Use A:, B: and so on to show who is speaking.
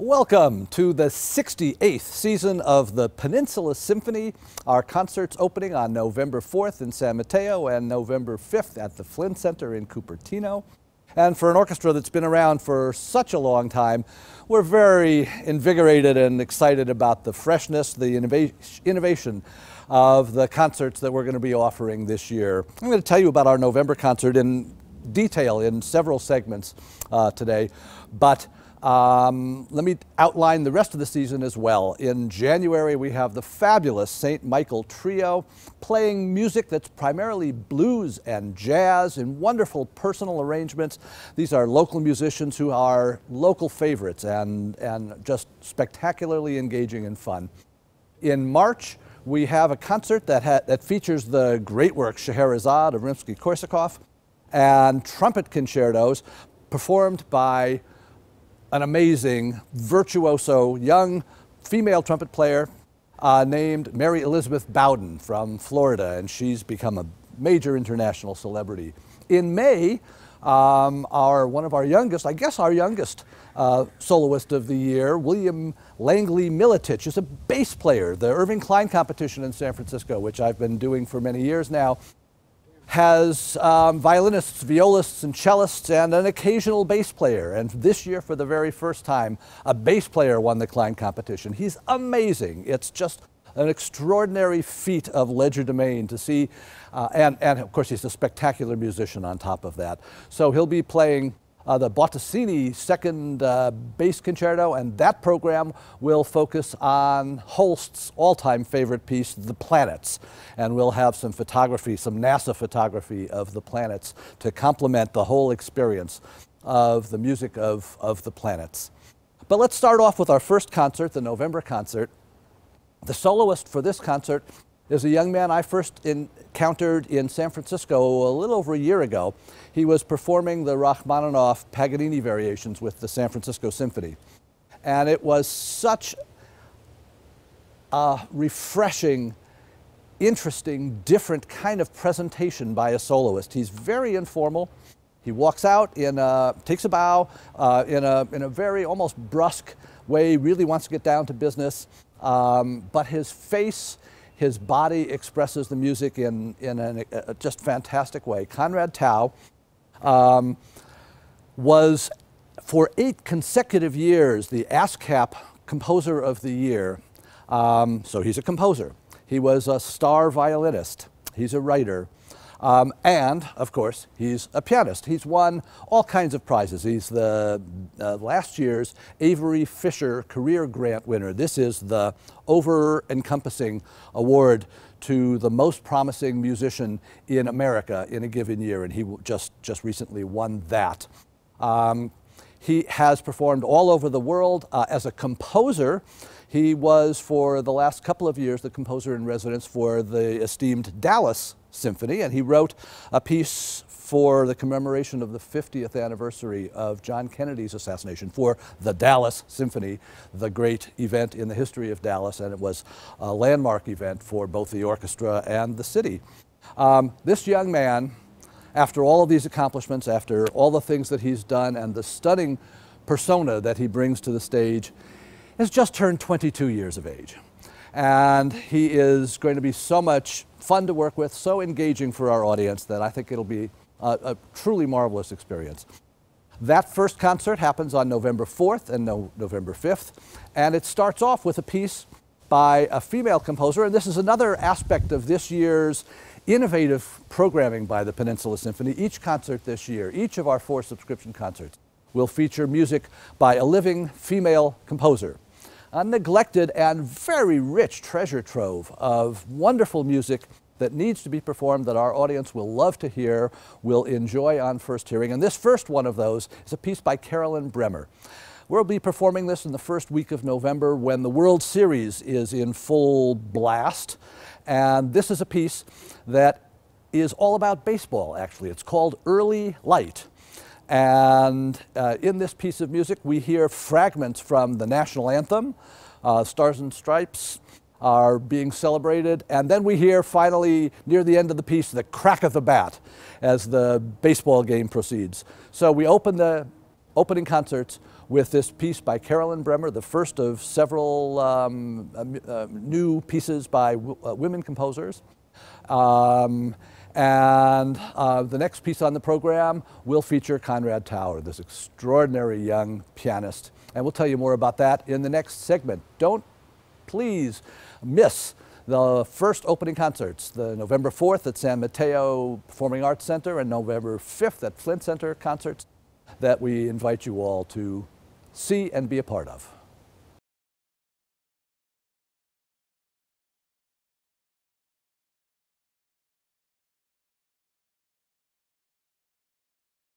A: Welcome to the 68th season of the Peninsula Symphony. Our concerts opening on November 4th in San Mateo and November 5th at the Flint Center in Cupertino. And for an orchestra that's been around for such a long time, we're very invigorated and excited about the freshness, the innovation of the concerts that we're going to be offering this year. I'm going to tell you about our November concert in detail in several segments uh, today, but um, let me outline the rest of the season as well. In January, we have the fabulous St. Michael Trio playing music that's primarily blues and jazz in wonderful personal arrangements. These are local musicians who are local favorites and, and just spectacularly engaging and fun. In March, we have a concert that, that features the great work Scheherazade of Rimsky-Korsakov and trumpet concertos performed by an amazing, virtuoso, young female trumpet player uh, named Mary Elizabeth Bowden from Florida, and she's become a major international celebrity. In May, um, our, one of our youngest, I guess our youngest uh, soloist of the year, William Langley Miletich, is a bass player, the Irving Klein competition in San Francisco, which I've been doing for many years now has um, violinists, violists, and cellists, and an occasional bass player. And this year, for the very first time, a bass player won the Klein competition. He's amazing. It's just an extraordinary feat of legerdemain to see. Uh, and, and of course, he's a spectacular musician on top of that. So he'll be playing uh, the Bottesini second uh, bass concerto, and that program will focus on Holst's all-time favorite piece, The Planets. And we'll have some photography, some NASA photography of the planets to complement the whole experience of the music of, of the planets. But let's start off with our first concert, the November concert. The soloist for this concert is a young man I first encountered in San Francisco a little over a year ago. He was performing the Rachmaninoff Paganini variations with the San Francisco Symphony. And it was such a refreshing, interesting, different kind of presentation by a soloist. He's very informal. He walks out in a, takes a bow uh, in, a, in a very almost brusque way, really wants to get down to business. Um, but his face his body expresses the music in, in a, a just fantastic way. Conrad Tao um, was, for eight consecutive years, the ASCAP Composer of the Year. Um, so he's a composer. He was a star violinist. He's a writer. Um, and, of course, he's a pianist. He's won all kinds of prizes. He's the uh, last year's Avery Fisher Career Grant winner. This is the over-encompassing award to the most promising musician in America in a given year, and he just, just recently won that. Um, he has performed all over the world uh, as a composer. He was, for the last couple of years, the composer in residence for the esteemed Dallas Symphony, and he wrote a piece for the commemoration of the 50th anniversary of John Kennedy's assassination for the Dallas Symphony, the great event in the history of Dallas, and it was a landmark event for both the orchestra and the city. Um, this young man, after all of these accomplishments, after all the things that he's done, and the stunning persona that he brings to the stage, has just turned 22 years of age. And he is going to be so much fun to work with, so engaging for our audience that I think it'll be a, a truly marvelous experience. That first concert happens on November 4th and no, November 5th, and it starts off with a piece by a female composer, and this is another aspect of this year's innovative programming by the Peninsula Symphony. Each concert this year, each of our four subscription concerts, will feature music by a living female composer. A neglected and very rich treasure trove of wonderful music that needs to be performed that our audience will love to hear, will enjoy on first hearing. And this first one of those is a piece by Carolyn Bremer. We'll be performing this in the first week of November when the World Series is in full blast. And this is a piece that is all about baseball, actually. It's called Early Light. And uh, in this piece of music, we hear fragments from the national anthem, uh, Stars and Stripes, are being celebrated. And then we hear finally near the end of the piece the crack of the bat as the baseball game proceeds. So we open the opening concerts with this piece by Carolyn Bremer, the first of several um, uh, uh new pieces by uh, women composers. Um, and uh, the next piece on the program will feature Conrad Tao, this extraordinary young pianist. And we'll tell you more about that in the next segment. Don't please miss the first opening concerts, the November 4th at San Mateo Performing Arts Center and November 5th at Flint Center concerts that we invite you all to see and be a part of.